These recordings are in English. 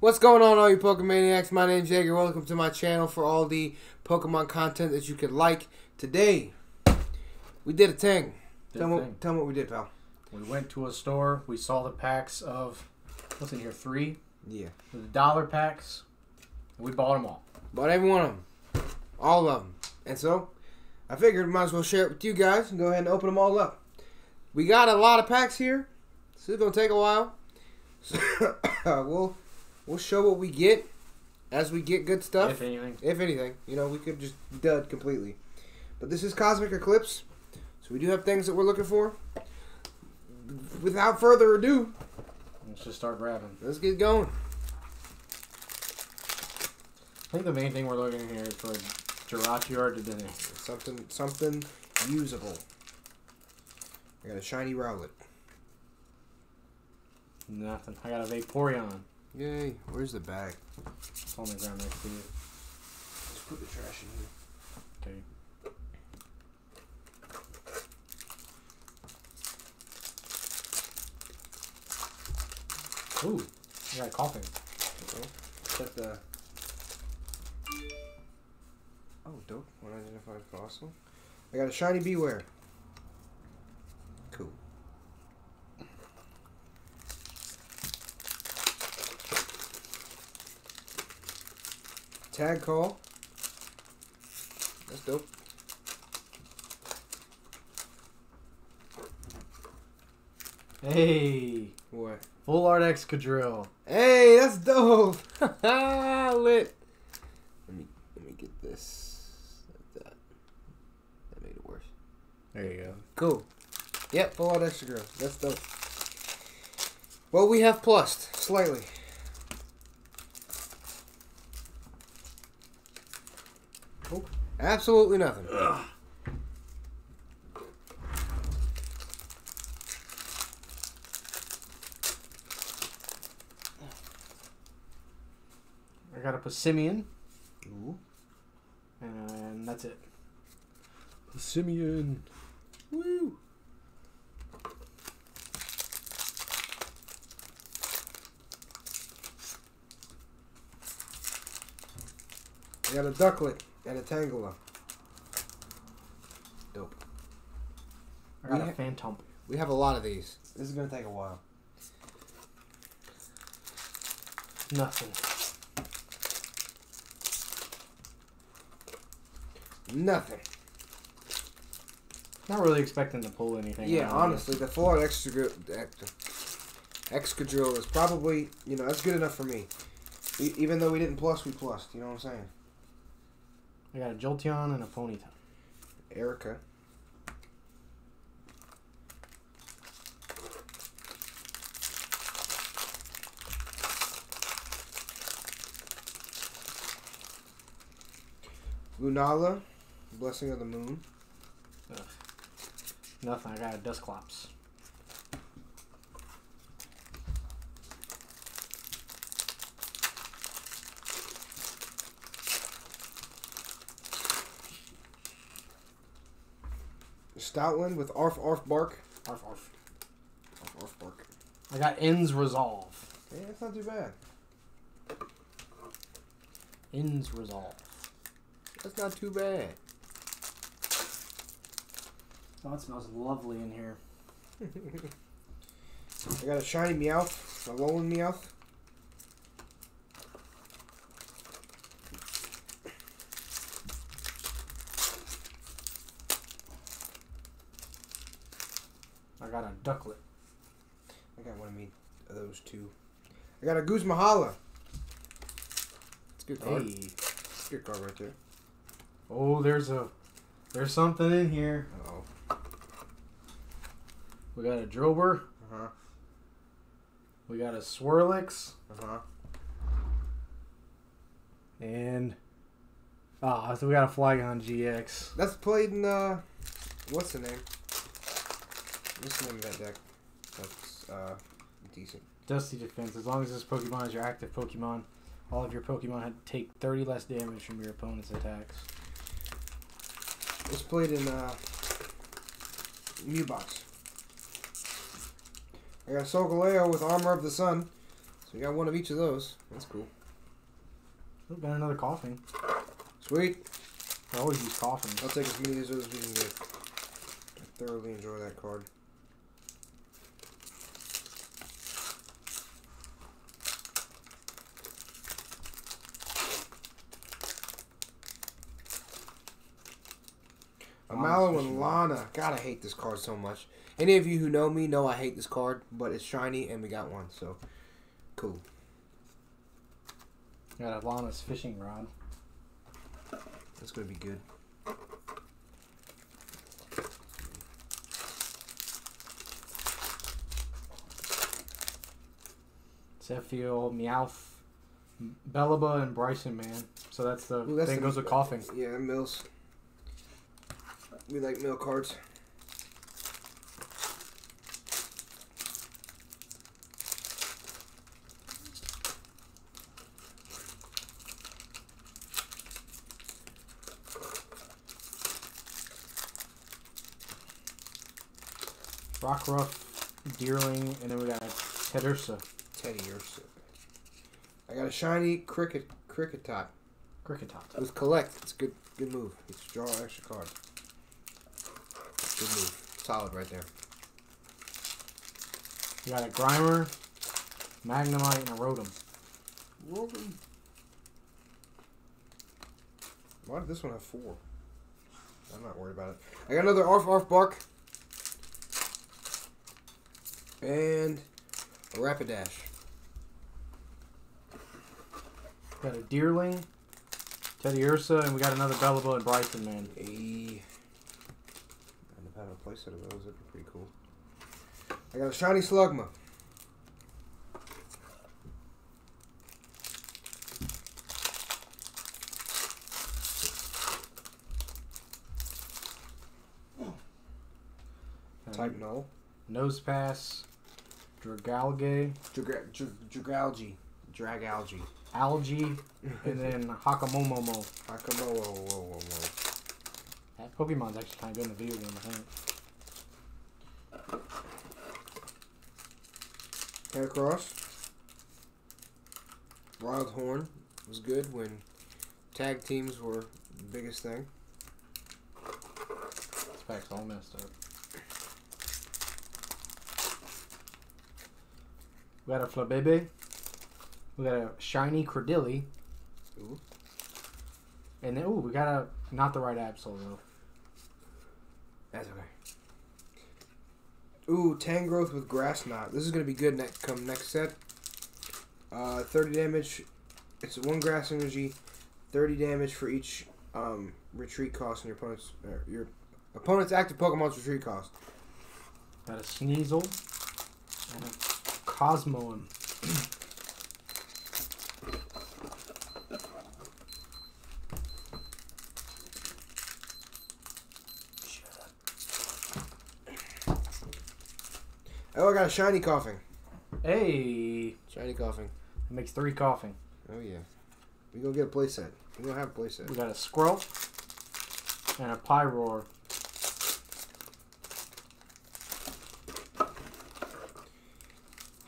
What's going on, all you Pokemaniacs? My name's Jaeger. Welcome to my channel for all the Pokemon content that you could like. Today, we did a thing. Did tell, a me, thing. tell me what we did, pal. We went to a store. We saw the packs of what's in here three, Yeah. the dollar packs. We bought them all. Bought every one of them. All of them. And so, I figured might as well share it with you guys and go ahead and open them all up. We got a lot of packs here. This is going to take a while. So, we'll, we'll show what we get as we get good stuff. If anything, If anything, you know, we could just dud completely. But this is Cosmic Eclipse, so we do have things that we're looking for. Without further ado, let's just start grabbing. let's get going. I think the main thing we're looking here is for Jirachi or Dedenne. Something, something usable. I got a shiny Rowlet. Nothing. I got a Vaporeon. Yay! Where's the bag? It's on the ground next to you. Let's put the trash in here. Okay. Ooh, I got a coughing. Set the. Oh, dope. Unidentified fossil. I got a shiny Bewear. Cool. Tag call. That's dope. Hey, What? Full Art Excadrill. Hey, that's dope. Lit. Let me let me get this like that. That made it worse. There you go. Cool. Yep, full Art Excadrill. That's dope. Well, we have plussed slightly. Oh, absolutely nothing. I got a Passimian, Ooh. and that's it. Passimian. Woo. I got a Ducklett and a tangela. Dope. I got We a Phantump. We have a lot of these. This is gonna take a while. Nothing. Nothing. Not really expecting to pull anything. Yeah, out of honestly, the full art extra Excadrill is probably you know that's good enough for me. E- even though we didn't plus, we plussed. You know what I'm saying? I got a Jolteon and a Ponyta. Erika. Lunala, Blessing of the Moon. Nothing. I got a Dusclops. Stoutland with Arf Arf Bark. Arf, arf. Arf Arf Bark. I got N's Resolve. Yeah, that's not too bad. N's Resolve. That's not too bad. Oh, it smells lovely in here. I got a shiny Meowth, a Alolan Meowth. I got a Ducklett. I got one of me of those two. I got a Guzma & Hala. It's a good card. Hey. It's a good card right there. Oh, there's a there's something in here. Oh. We got a Drober. Uh huh. We got a Swirlix. Uh huh. And ah, so we got a Flygon GX. That's played in uh, what's the name? What's the name of that deck? That's uh, decent. Dusty Defense. As long as this Pokemon is your active Pokemon, all of your Pokemon had to take 30 less damage from your opponent's attacks. It's played in uh, Mew Box. I got Solgaleo with Armor of the Sun. So we got one of each of those. That's cool. We've got another coughing. Sweet. I always use coughing. I'll take as many of those as we can get. I thoroughly enjoy that card. Amalo and Lana. God, I hate this card so much. Any of you who know me know I hate this card, but it's shiny and we got one, so cool. Got a Lana's fishing rod. That's gonna be good. Zephyr, Meowth, Bellelba, and Brycen, man. So that's the Ooh, that's thing the- goes with coughing. Yeah, mills. We like mill cards. Rockruff, Deerling, and then we got Teddiursa, Teddy Ursa. I got a shiny cricket cricket top. Kricketot. With collect, it's a good good move. It's draw extra card. Good move. Solid right there. We got a Grimer, Magnemite, and a Rotom. Why did this one have four? I'm not worried about it. I got another Arf Arf Bark. And a Rapidash. Got a Deerling, Teddiursa, and we got another Bellelba and Brycen, man. A. End up having a playset of those. That'd be pretty cool. I got a shiny Slugma. Hmm. Type null. Nose Pass, Dragalge, Draga- Dra- Dragalge. Dragalge. Algae, and then Hakamomomo. Whoa. That Pokemon's actually kind of good in the video game, I think. Heracross. Wild Horn was good when tag teams were the biggest thing. This pack's all messed up. We got a Flabebe. We got a shiny Credilli. Ooh. And then, ooh, we got a not the right Absol though. That's okay. Ooh, Tangrowth with Grass Knot. This is gonna be good next come next set. Uh, 30 damage. It's one grass energy. 30 damage for each um, retreat cost on your opponent's your opponent's active Pokemon's retreat cost. Got a Sneasel. And a Cosmoem. Oh, I got a shiny coughing. Hey! Shiny coughing. It makes three coughing. Oh yeah. We gonna get a playset. We gonna have a playset. We got a Squirrel. And a Pyroar.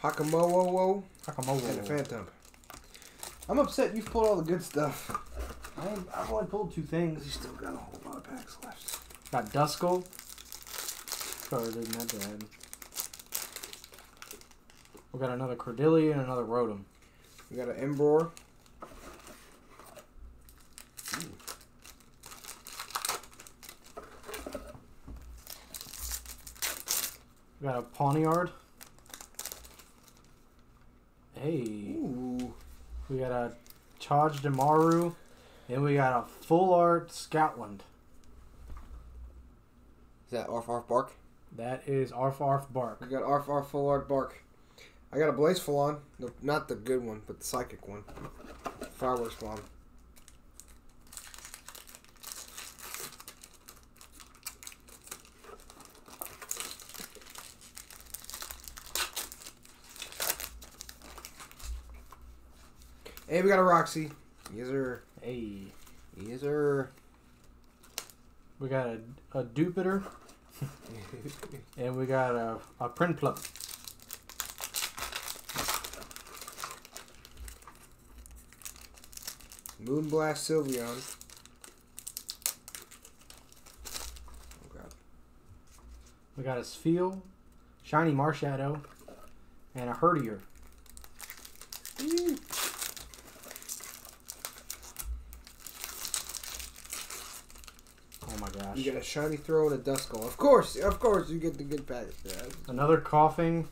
Hakamo-o and a Phantump. I'm upset you've pulled all the good stuff. I, I've only pulled two things. You still got a whole lot of packs left. Got Duskull. Probably didn't have to add. We got another Cordelia and another Rotom. We got an Embror. We got a Pawniard. Hey. Ooh. We got a Charged Demaru. And we got a Full Art Stoutland. Is that Arf Arf Bark? That is Arf Arf Bark. We got Arf Arf Full Art Bark. I got a Blacephalon. No, not the good one, but the psychic one. Fireworks Falon. Hey, we got a Roxie. Yes, sir. Hey. Yes, sir. We got a, a Jupiter. and we got a, a Prinplup. Moonblast Sylveon. Oh god. We got a Spheal, Shiny Marshadow, and a Herdier. Oh my gosh. You got a shiny throw and a Duskull. Of course, of course, you get the good package. Yeah. Another coughing,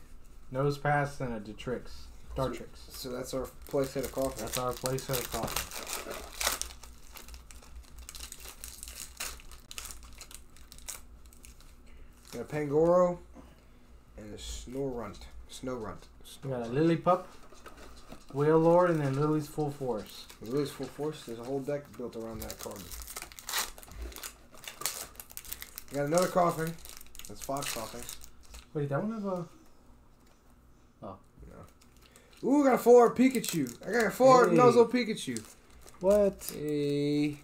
nose pass, and a Detrix. Dartrix. So that's our playset of coffee. That's our place of coughing. Got a Pangoro and a Snorunt. Snowrunt. We got a Lillipup, Wailord, and then Lillie's Full Force. Lillie's Full Force. There's a whole deck built around that card. We Got another coughing. That's five coughings. Wait, that one have a. Oh. No. Ooh, we got a full art Pikachu. I got a full art Hey. Nuzzle Pikachu. What? Hey.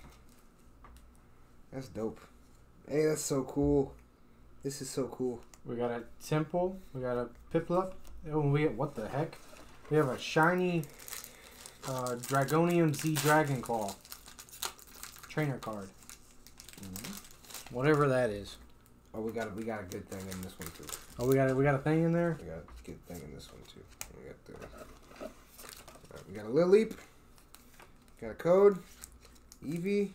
That's dope. Hey, that's so cool. This is so cool. We got a Temple. We got a Piplup. Oh, and we what the heck? We have a shiny uh, Dragonium Z Dragon Claw trainer card. Whatever that is. Oh, we got a, we got a good thing in this one too. Oh, we got a, we got a thing in there. We got a good thing in this one too. We got the. Alright, we got a Lilleep. Got a code, Eevee,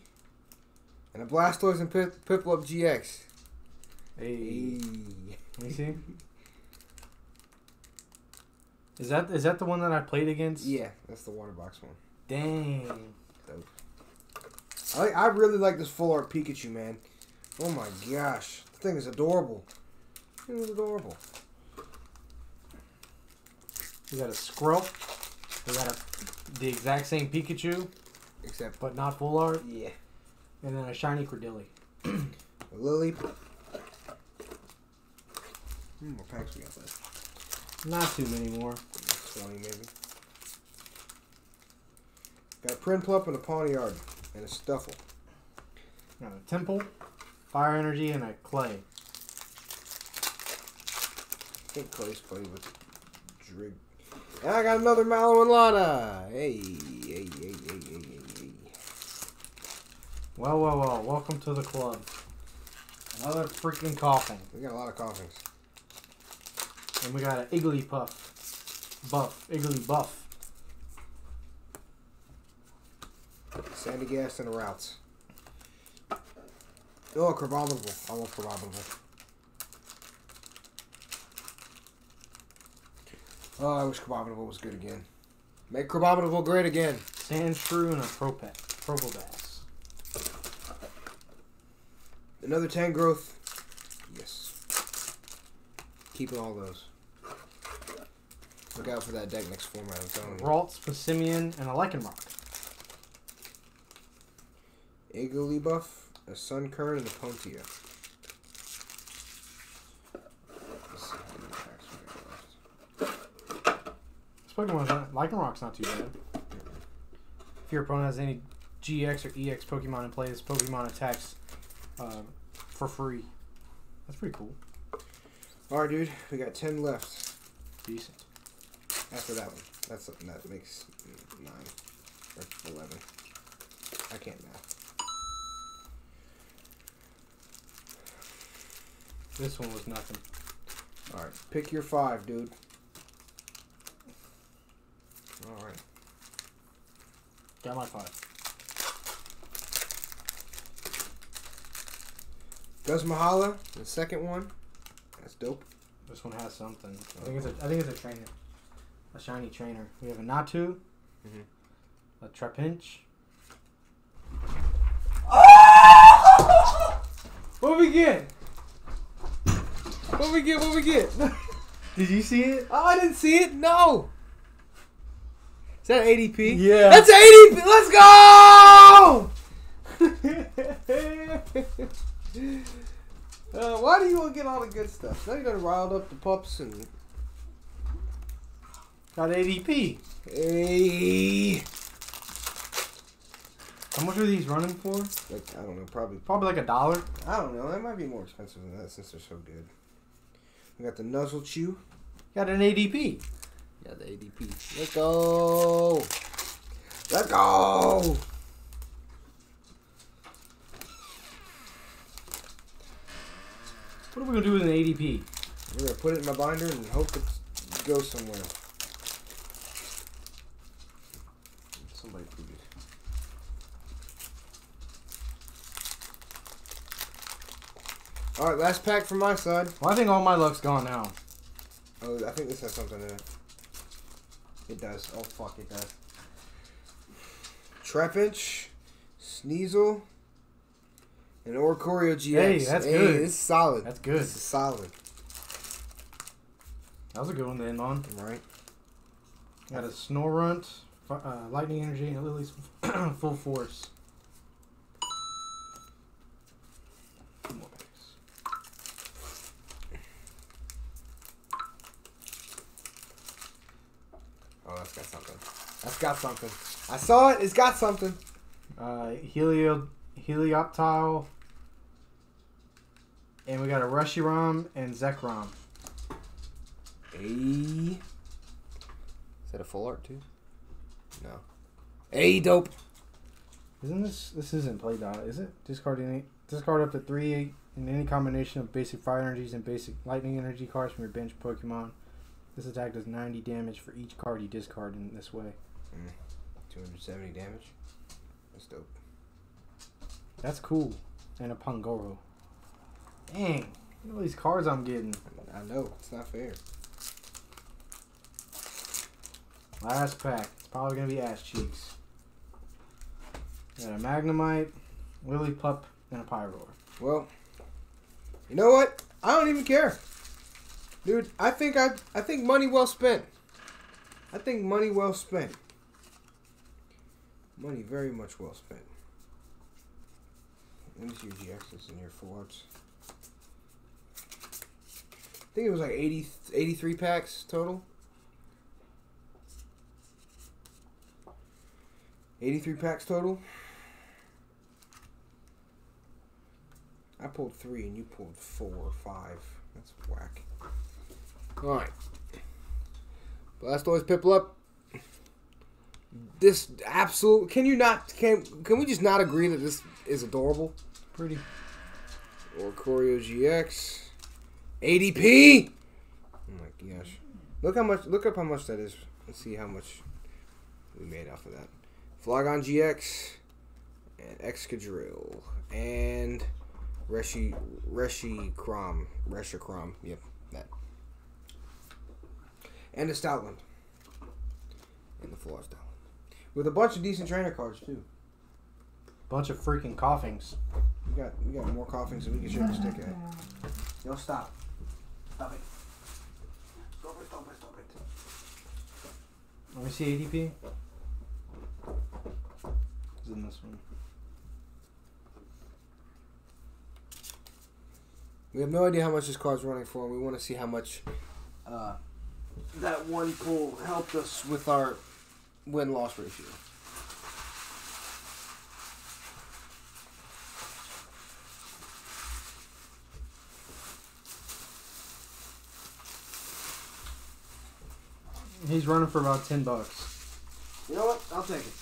and a Blastoise and Pip, Piplup GX. Hey, let me see. Is that is that the one that I played against? Yeah, that's the water box one. Dang. I like, I really like this full art Pikachu, man. Oh my gosh, the thing is adorable. It is adorable. We got a Squirrel. We got a the exact same Pikachu, Except, but not full art, yeah, and then a shiny Cordilly. a Lily. Hmm, what packs we got left? Not too many more. Twenty maybe. Got a Prinplup and a Pawniard and a Stufful. Got a Temple, Fire Energy, and a Clay. I think Clay's played with Drig. And I got another Mallow and Lana. Hey, hey, hey, hey, hey, hey, hey. Well, well, well. Welcome to the club. Another freaking coughing. We got a lot of coughings. And we got an Iggly Puff. Buff. Igglybuff. Sandy Gas and the routes. Oh, Crabominable. I love Crabominable. Oh, I wish Crabominable was good again. Make Crabominable great again. Sandshrew and a Propet. Probopass. Another Tangrowth. Keeping all those. Look out for that deck next format, I'm telling you. Ralts, Passimian, and a Lycanroc. Igglybuff, a Sunkern, and a Ponyta. Let's see how many packs we got left. This Pokemon's not, Lycanroc's not too bad. If your opponent has any GX or EX Pokemon in play, this Pokemon attacks uh, for free. That's pretty cool. Alright, dude, we got 10 left Decent. after that one. That's something that makes 9 or 11. I can't math. This one was nothing. Alright, pick your 5, dude. Alright. Got my five. Guzma & Hala, the second one. That's dope. This one has something. I think it's a. I think it's a trainer. A shiny trainer. We have a Natu. Mhm. A Trapinch. What we get? What we get? What we get? Did you see it? Oh, I didn't see it. No. Is that ADP? Yeah. That's ADP. Let's go. uh, why do you want to get all the good stuff? Now you done riled up the pups and Got ADP. hey, How much are these running for? like I don't know, probably Probably like a dollar. I don't know. That might be more expensive than that since they're so good. We got the Nuzzle Chew. Got an ADP. Yeah, the ADP. Let's go. Let's go. What are we gonna do with an ADP? We're gonna put it in my binder and hope it goes somewhere. Somebody please. All right, last pack from my side. Well, I think all my luck's gone now. Oh, I think this has something in it. It does. Oh fuck, it does. Trapinch, Sneasel, and Oricorio GX. Hey, that's hey, good. It's solid. That's good. This is solid. That was a good one to end on. Right. Got a Snorunt, uh, Lightning Energy, and Lillie's Full Force. Two more packs. Oh, that's got something. That's got something. I saw it. It's got something. Uh, Helio, Helioptile. And we got a Reshiram and Zekrom. A. Is that a full art too? No. A dope. Isn't this this isn't play dot, is it? Discard any discard up to three in any combination of basic fire energies and basic lightning energy cards from your bench Pokemon. This attack does ninety damage for each card you discard in this way. Mm. 270 damage. That's dope. That's cool. And a Pangoro. Dang. Look at all these cards I'm getting. I know. It's not fair. Last pack. It's probably gonna be ass cheeks. Got a Magnemite, Lillipup, and a Pyroar. Well, you know what? I don't even care. Dude, I think I I think money well spent. I think money well spent. Money very much well spent. Let me see your GXs and your full arts. I think it was like 80, 83 packs total. 83 packs total. I pulled three and you pulled four or five. That's whack. Alright. Blastoise Piplup. This absolute can you not can can we just not agree that this is adorable? Pretty. Oricorio GX. ADP! Oh my gosh. Look how much look up how much that is. Let's see how much we made off of that. Flygon GX and Excadrill and Reshi Reshi Crom. Resha Crom. Yep, that. And a Stoutland. And the floor Stoutland. With a bunch of decent trainer cards too. Bunch of freaking coughings. We got we got more coughings than we can shake a stick at. Yo, stop. Stop it. Stop it, stop it, stop it. Let me see ADP. It's in this one. We have no idea how much this card's running for, and we want to see how much uh, that one pull helped us with our win loss ratio. He's running for about ten bucks. You know what? I'll take it.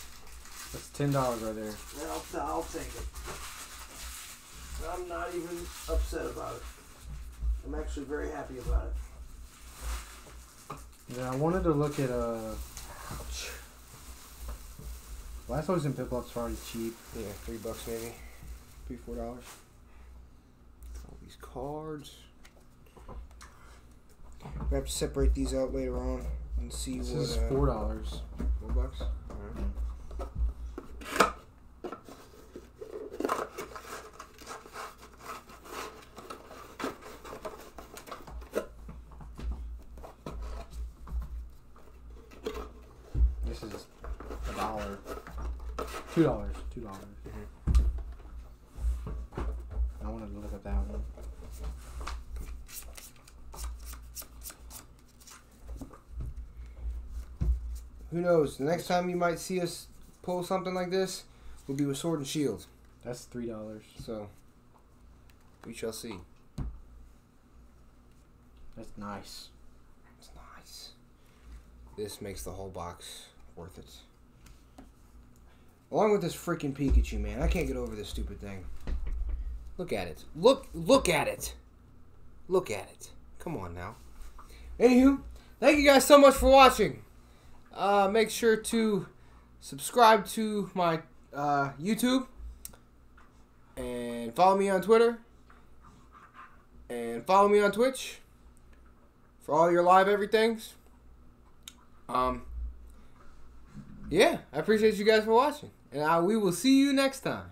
That's ten dollars right there. Yeah, I'll, I'll take it. I'm not even upset about it. I'm actually very happy about it. Yeah, I wanted to look at uh Blastoise and Piplups are already cheap. Yeah, three bucks maybe. Three, four dollars. All these cards. We have to separate these out later on and see This what. is uh, four dollars. Four bucks? Alright. This is a dollar. Two dollars. Two dollars. I wanted to look at that one. Who knows? The next time you might see us pull something like this will be with Sword and Shield. That's three dollars. So, we shall see. That's nice. It's nice. This makes the whole box worth it. Along with this freaking Pikachu, man. I can't get over this stupid thing. Look at it. Look look at it. Look at it. Come on now. Anywho, thank you guys so much for watching. Uh, make sure to subscribe to my uh, YouTube. And follow me on Twitter. And follow me on Twitch. For all your live everythings. Um, yeah, I appreciate you guys for watching, and I, we will see you next time.